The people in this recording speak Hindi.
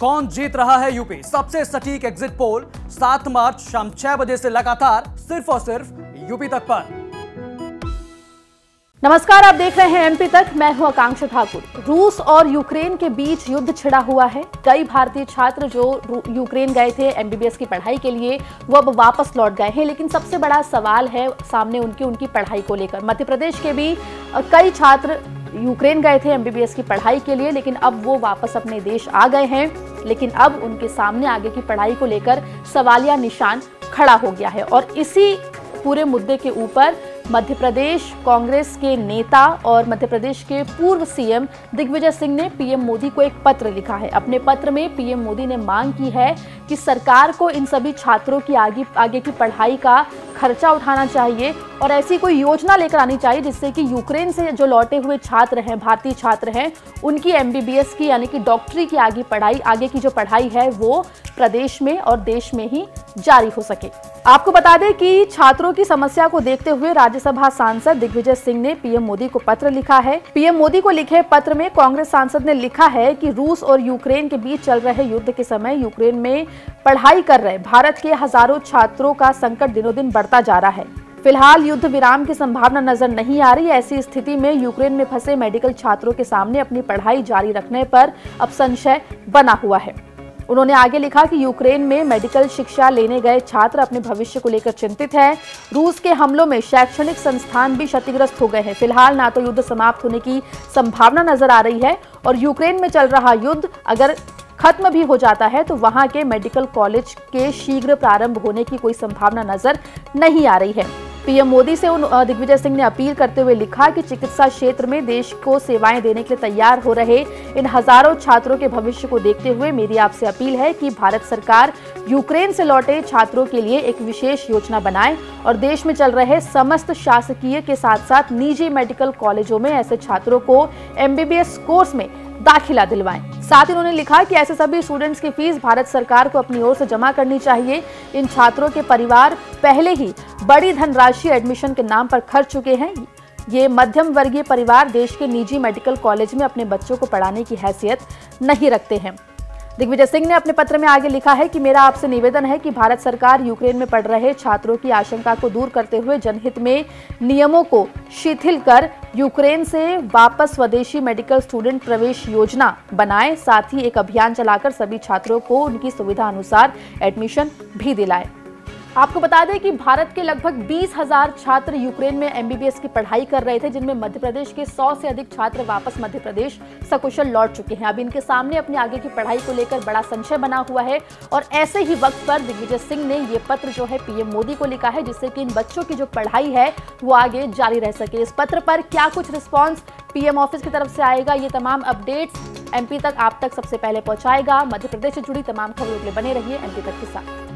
कौन जीत रहा है यूपी? सबसे सटीक एग्जिट पोल 7 मार्च शाम 6 बजे से लगातार सिर्फ़ और सिर्फ़ यूपी तक पर। नमस्कार, आप देख रहे हैं एमपी तक। मैं हूँ आकांक्षा ठाकुर। रूस और यूक्रेन के बीच युद्ध छिड़ा हुआ है। कई भारतीय छात्र जो यूक्रेन गए थे एमबीबीएस की पढ़ाई के लिए, वो अब वापस लौट गए हैं। लेकिन सबसे बड़ा सवाल है सामने उनकी उनकी पढ़ाई को लेकर। मध्य प्रदेश के भी कई छात्र यूक्रेन गए थे एमबीबीएस की पढ़ाई के लिए, लेकिन अब वो वापस अपने देश आ गए हैं। लेकिन अब उनके सामने आगे की पढ़ाई को लेकर सवालिया निशान खड़ा हो गया है। और इसी पूरे मुद्दे के ऊपर मध्य प्रदेश कांग्रेस के नेता और मध्य प्रदेश के पूर्व सीएम दिग्विजय सिंह ने पीएम मोदी को एक पत्र लिखा है। अपने पत्र में पीएम मोदी ने मांग की है कि सरकार को इन सभी छात्रों की आगे आगे की पढ़ाई का खर्चा उठाना चाहिए और ऐसी कोई योजना लेकर आनी चाहिए जिससे कि यूक्रेन से जो लौटे हुए छात्र हैं, भारतीय छात्र हैं, उनकी एमबीबीएस की यानी कि डॉक्टरी की आगे पढ़ाई, आगे की जो पढ़ाई है वो प्रदेश में और देश में ही जारी हो सके। आपको बता दें कि छात्रों की समस्या को देखते हुए राज्यसभा सांसद दिग्विजय सिंह ने पीएम मोदी को पत्र लिखा है। पीएम मोदी को लिखे पत्र में कांग्रेस सांसद ने लिखा है कि रूस और यूक्रेन के बीच चल रहे युद्ध के समय यूक्रेन में पढ़ाई कर रहे भारत के हज़ारों छात्रों का संकट दिनों दिन बढ़ता जा रहा है। फ़िलहाल युद्ध विराम की संभावना नज़र नहीं आ रही। ऐसी स्थिति में यूक्रेन में फंसे मेडिकल छात्रों के सामने अपनी पढ़ाई जारी रखने पर अब संशय बना हुआ है। उन्होंने आगे लिखा कि यूक्रेन में मेडिकल शिक्षा लेने गए छात्र अपने भविष्य को लेकर चिंतित हैं। रूस के हमलों में शैक्षणिक संस्थान भी क्षतिग्रस्त हो गए हैं। फ़िलहाल ना तो युद्ध समाप्त होने की संभावना नज़र आ रही है और यूक्रेन में चल रहा युद्ध अगर खत्म भी हो जाता है तो वहाँ के मेडिकल कॉलेज के शीघ्र प्रारंभ होने की कोई संभावना नज़र नहीं आ रही है। पीएम मोदी से उन दिग्विजय सिंह ने अपील करते हुए लिखा कि चिकित्सा क्षेत्र में देश को सेवाएँ देने के लिए तैयार हो रहे इन हज़ारों छात्रों के भविष्य को देखते हुए मेरी आपसे अपील है कि भारत सरकार यूक्रेन से लौटे छात्रों के लिए एक विशेष योजना बनाए और देश में चल रहे समस्त शासकीय के साथ साथ निजी मेडिकल कॉलेजों में ऐसे छात्रों को एमबीबीएस कोर्स में दाखिला दिलवाएँ। साथ ही उन्होंने लिखा कि ऐसे सभी स्टूडेंट्स की फ़ीस भारत सरकार को अपनी ओर से जमा करनी चाहिए। इन छात्रों के परिवार पहले ही बड़ी धनराशि एडमिशन के नाम पर खर्च चुके हैं। ये मध्यम वर्गीय परिवार देश के निजी मेडिकल कॉलेज में अपने बच्चों को पढ़ाने की हैसियत नहीं रखते हैं। दिग्विजय सिंह ने अपने पत्र में आगे लिखा है कि मेरा आपसे निवेदन है कि भारत सरकार यूक्रेन में पढ़ रहे छात्रों की आशंका को दूर करते हुए जनहित में नियमों को शिथिल कर यूक्रेन से वापस स्वदेशी मेडिकल स्टूडेंट प्रवेश योजना बनाए, साथ ही एक अभियान चलाकर सभी छात्रों को उनकी सुविधा अनुसार एडमिशन भी दिलाए। आपको बता दें कि भारत के लगभग बीस हज़ार छात्र यूक्रेन में एमबीबीएस की पढ़ाई कर रहे थे, जिनमें मध्य प्रदेश के 100 से अधिक छात्र वापस मध्य प्रदेश सकुशल लौट चुके हैं। अब इनके सामने अपनी आगे की पढ़ाई को लेकर बड़ा संशय बना हुआ है और ऐसे ही वक्त पर दिग्विजय सिंह ने ये पत्र जो है पीएम मोदी को लिखा है, जिससे कि इन बच्चों की जो पढ़ाई है, वो आगे जारी रह सके। इस पत्र पर क्या कुछ रिस्पॉन्स पीएम ऑफ़िस की तरफ़ से आएगा, ये तमाम अपडेट्स एमपी तक आप तक सबसे पहले पहुंचाएगा। मध्य प्रदेश से जुड़ी तमाम खबरों के लिए बने रहिए एमपी तक के साथ।